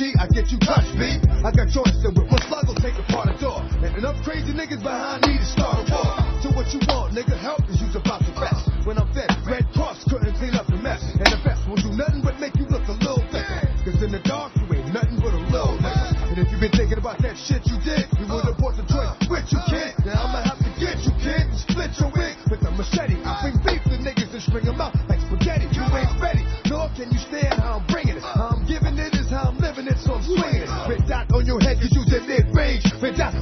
I get you touched, B. I got joints that with one slug will take apart a door. And enough crazy niggas behind me to start a war. So what you want, nigga? Help is you's about to rest. When I'm fed, Red Cross couldn't clean up the mess. And the best will do nothing but make you look a little thicker. Cause in the dark, you ain't nothing but a little nigga. And if you been thinking about that shit you did, you would've bought the joint with you, kid. Now I'ma have to get you, kid, and split your wig with a machete. I bring beef to niggas and string them out like spaghetti. You ain't ready, nor can you stand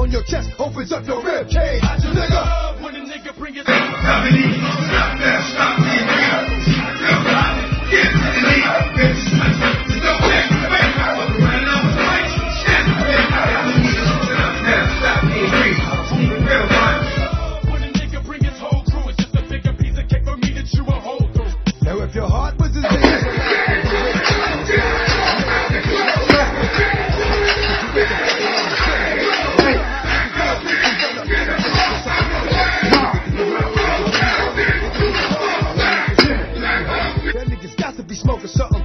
on your chest opens up your rib cage. Nigga. When a nigga bring it When a nigga bring his whole crew, it's just a bigger piece of cake for me to chew a hole through. Now if your heart smoking something,